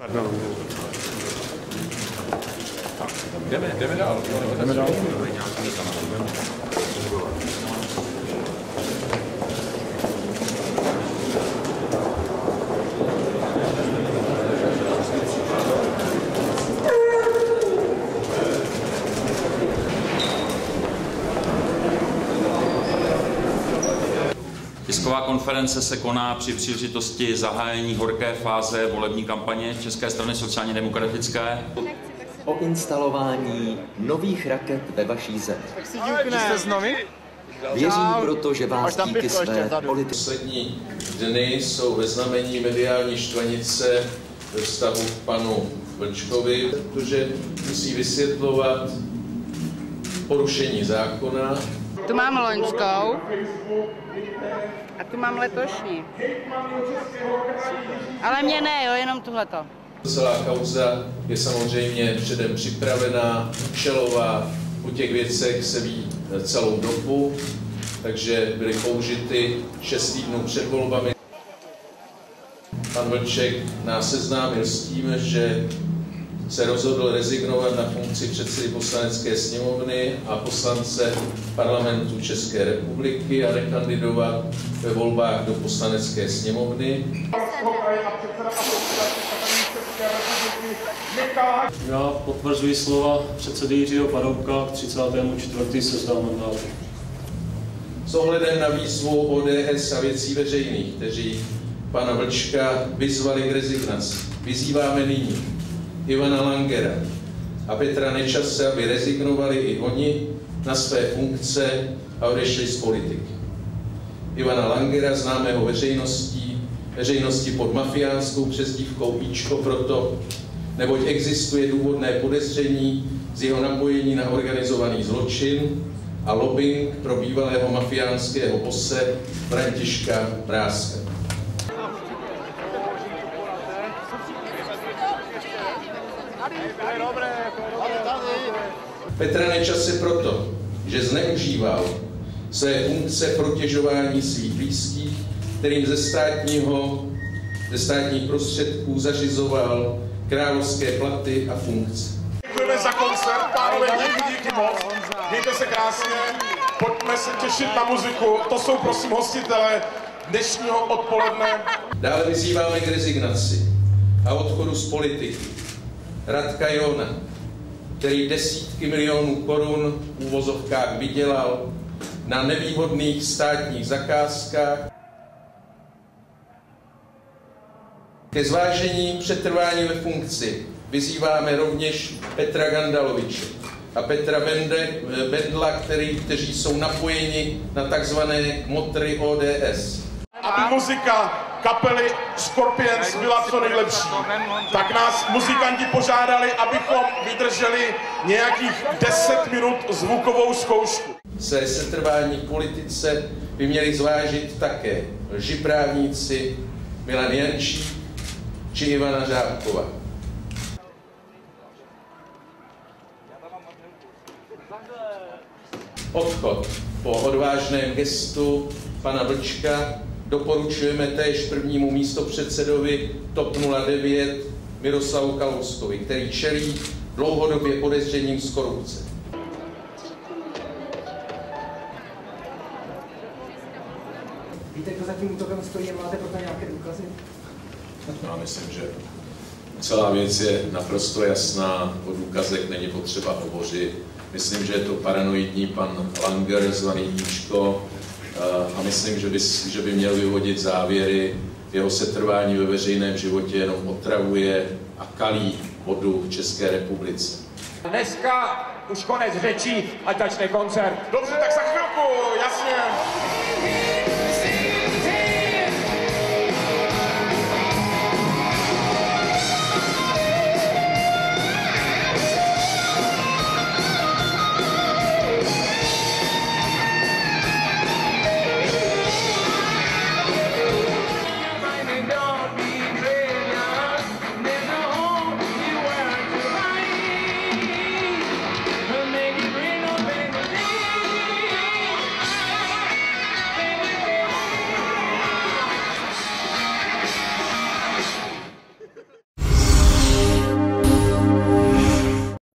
Pardon. Demeli, demeli al. Demeli al. Konference se koná při příležitosti zahájení horké fáze volební kampaně České strany sociálně demokratické. o instalování nových raket ve vaší zemi. Jste? Věřím proto, že vás díky své vzadu. politické Poslední dny jsou ve znamení mediální štvanice ve vztahu k panu Vlčkovi, protože musí vysvětlovat porušení zákona. Tu mám loňskou a tu mám letošní. Ale mě ne, jo, jenom tuhleto. Celá kauza je samozřejmě předem připravená, šelová, o těch věcech se ví celou dobu, takže byly použity šest týdnů před volbami. Pan Vlček nás seznámil s tím, že se rozhodl rezignovat na funkci předsedy poslanecké sněmovny a poslance parlamentu České republiky a nekandidovat ve volbách do poslanecké sněmovny. Já potvrzuji slova předsedy Jiřího Paroubka k 34. seznam mandátu. S ohledem na výzvu ODS a věcí veřejných, kteří pana Vlčka vyzvali k rezignaci, vyzýváme nyní Ivana Langera a Petra Nečase, aby rezignovali i oni na své funkce a odešli z politiky. Ivana Langera, známého veřejností, veřejnosti pod mafiánskou přezdívkou Ičko proto, neboť existuje důvodné podezření z jeho napojení na organizovaný zločin a lobbying pro bývalého mafiánského bose Františka Bráska. Petra Nečase proto, že zneužíval své funkce protěžování svých blízkých, kterým ze státního, ze státních prostředků zařizoval královské platy a funkce. Děkujeme za koncert, pánové, díky, díky moc. Mějte se krásně, pojďme se těšit na muziku. To jsou prosím hostitele dnešního odpoledne. Dále vyzýváme k rezignaci a odchodu z politiky. Radka Jona, který desítky milionů korun v úvozovkách vydělal na nevýhodných státních zakázkách, Ke zvážení přetrvání ve funkci vyzýváme rovněž Petra Gandaloviče a Petra Bende, Bendla, který, kteří jsou napojeni na takzvané motry ODS. Aby muzika kapely Scorpions byla co nejlepší, tak nás muzikanti požádali, abychom vydrželi nějakých 10 minut zvukovou zkoušku. Se setrvání v politice by měli zvážit také lžiprávníci Milan Jančík či Ivana Řábková. Odchod po odvážném gestu pana Vlčka doporučujeme též prvnímu místopředsedovi TOP 09 Miroslavu Kalouskovi, který čelí dlouhodobě podezřením z korupce. Víte, kdo za tím útokem stojí a máte proto nějaké důkazy? Já myslím, že celá věc je naprosto jasná, o důkazech není potřeba hovořit. Myslím, že je to paranoidní pan Langer, zvaný Jíčko, a myslím, že by, že by měl vyvodit závěry. Jeho setrvání ve veřejném životě jenom otravuje a kalí vodu v České republice. Dneska už konec řečí, ať začne koncert. Dobře, tak za chvilku, jasně.